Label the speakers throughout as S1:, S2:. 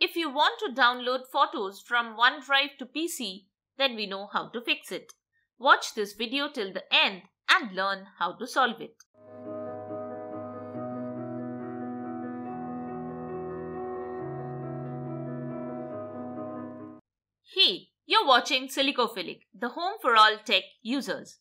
S1: If you want to download photos from OneDrive to PC, then we know how to fix it. Watch this video till the end and learn how to solve it. Hey, you're watching Silicophilic, the home for all tech users.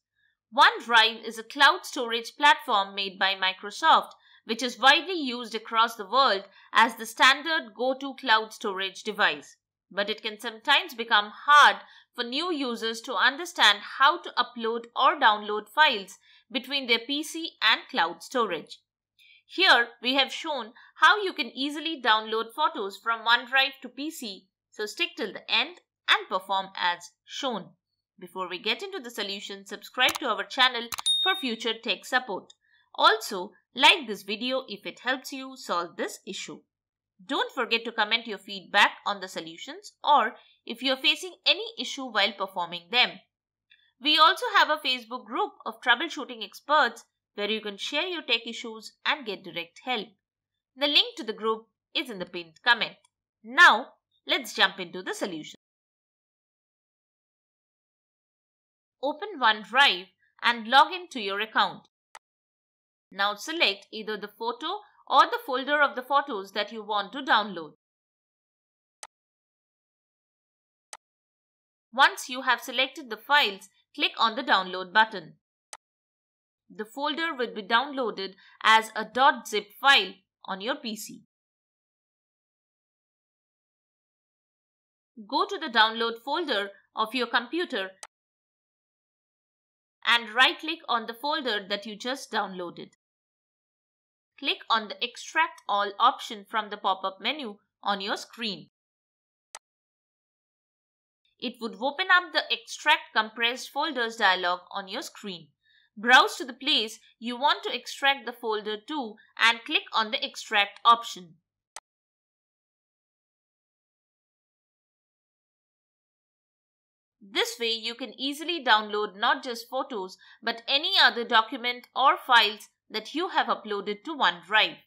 S1: OneDrive is a cloud storage platform made by Microsoft, which is widely used across the world as the standard go-to cloud storage device. But it can sometimes become hard for new users to understand how to upload or download files between their PC and cloud storage. Here we have shown how you can easily download photos from OneDrive to PC, so stick till the end and perform as shown. Before we get into the solution, subscribe to our channel for future tech support. Also, like this video if it helps you solve this issue. Don't forget to comment your feedback on the solutions or if you're facing any issue while performing them. We also have a Facebook group of troubleshooting experts where you can share your tech issues and get direct help. The link to the group is in the pinned comment. Now, let's jump into the solution. Open OneDrive and log in to your account. Now select either the photo or the folder of the photos that you want to download. Once you have selected the files, click on the download button. The folder will be downloaded as a .zip file on your PC. Go to the download folder of your computer and right click on the folder that you just downloaded. Click on the Extract All option from the pop-up menu on your screen. It would open up the Extract Compressed Folders dialog on your screen. Browse to the place you want to extract the folder to and click on the Extract option. This way you can easily download not just photos but any other document or files that you have uploaded to OneDrive.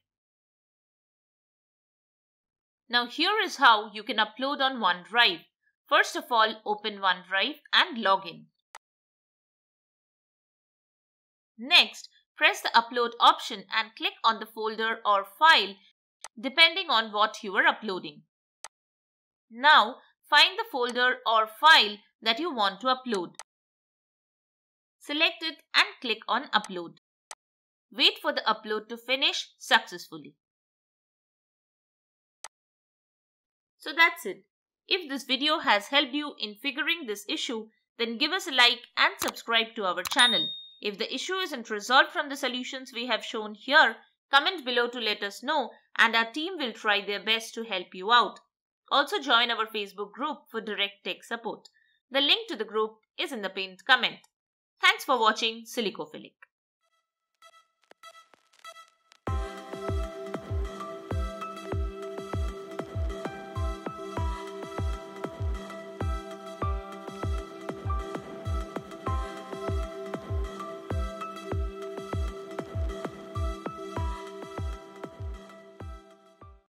S1: Now here is how you can upload on OneDrive. First of all, open OneDrive and log in. Next, press the upload option and click on the folder or file depending on what you are uploading. Now, find the folder or file that you want to upload. Select it and click on upload. Wait for the upload to finish successfully. So that's it. If this video has helped you in figuring this issue, then give us a like and subscribe to our channel. If the issue isn't resolved from the solutions we have shown here, comment below to let us know and our team will try their best to help you out. Also join our Facebook group for direct tech support. The link to the group is in the pinned comment. Thanks for watching Silicophilic.